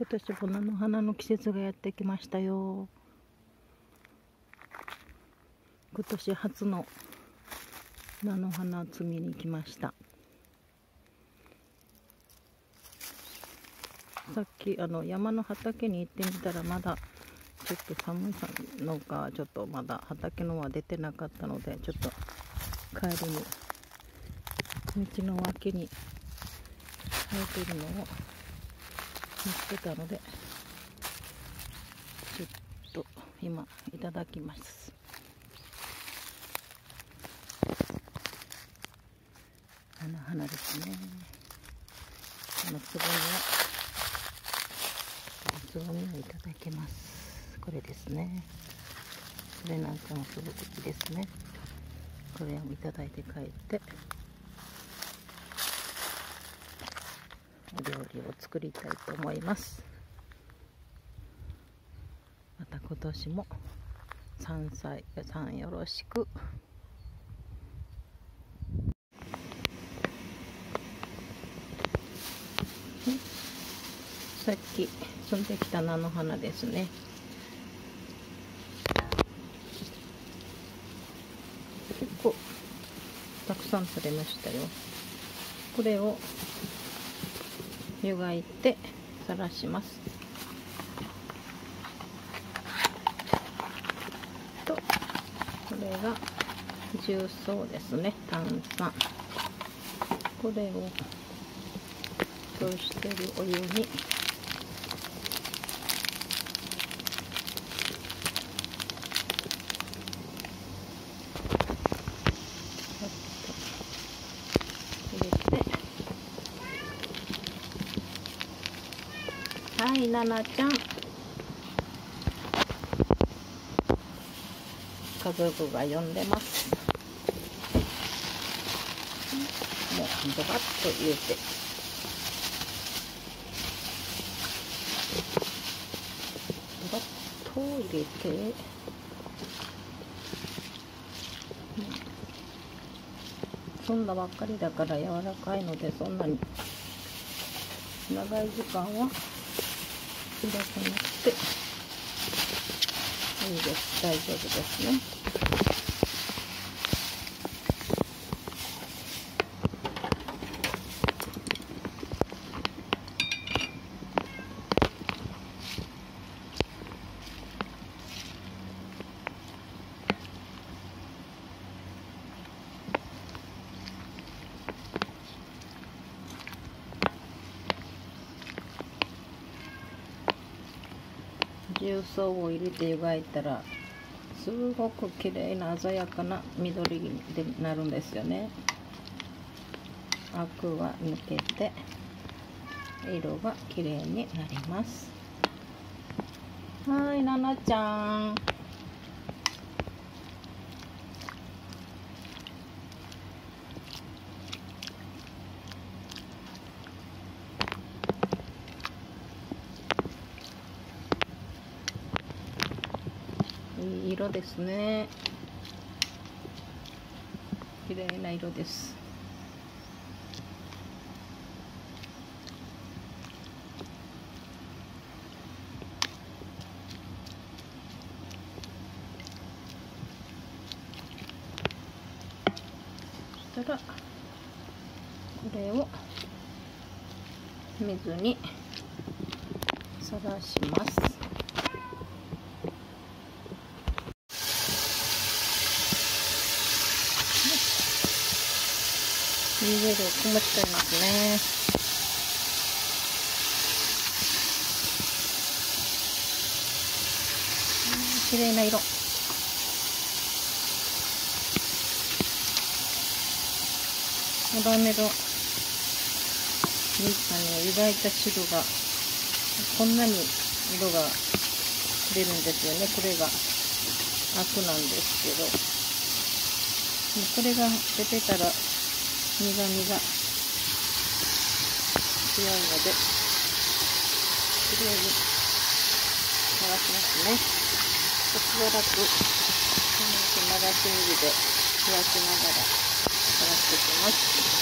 今年も菜の花の季節がやってきましたよ。今年初の菜の花摘みに来ました。さっきあの山の畑に行ってみたらまだちょっと寒いのかちょっとまだ畑のは出てなかったのでちょっと帰りに道の脇に生えてるのを見つけたのでちょっと今いただきます。あの花ですね。このつぼみはつぼみをいただきます。これですね。それなんかもすごくいいですね。これをいただいて帰って料理を作りたいと思います。また今年も山菜さんよろしく。さっき摘んできた菜の花ですね。結構たくさん取れましたよ。これを湯がいてさらします。とこれが重曹ですね。炭酸。これを通してるお湯にはい、ななちゃん。家族が呼んでます。もう、ドバッと入れて。ドバッと入れて。そんなばっかりだから柔らかいのでそんなに長い時間は開かなくて。いいです。大丈夫ですね。重曹を入れて湯がいたらすごく綺麗な鮮やかな緑になるんですよね。アクは抜けて色が綺麗になります。はいななちゃん。いい色ですね。綺麗な色です。そしたらこれを水にさらします。逃げる気持ちといますね綺麗な色のだめのみあの湯がいた汁がこんなに色が出るんですよねこれがアクなんですけどこれが出てたら苦みが強いのできれいに流しますね。しばらく流し水で開きながら流していきます。